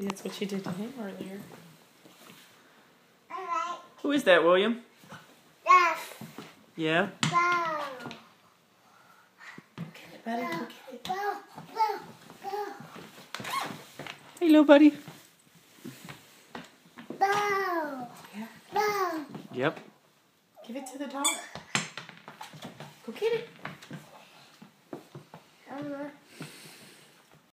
That's what you did to him earlier. Who is that, William? Yeah? Get it, buddy. Go get it. Hey, little buddy. Yeah. Yep. Give it to the dog. Go get it.